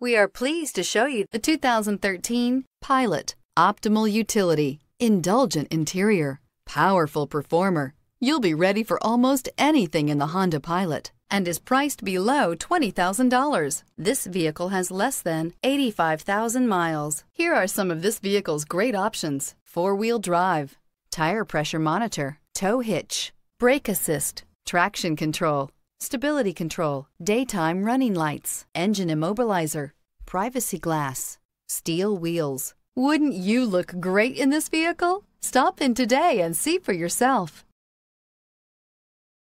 We are pleased to show you The 2013 Pilot. Optimal utility, indulgent interior, powerful performer. You'll be ready for almost anything in the Honda Pilot and is priced below $20,000. This vehicle has less than 85,000 miles. Here are some of this vehicle's great options. Four-wheel drive, tire pressure monitor, tow hitch, brake assist, traction control, stability control, daytime running lights, engine immobilizer, privacy glass, steel wheels. Wouldn't you look great in this vehicle? Stop in today and see for yourself.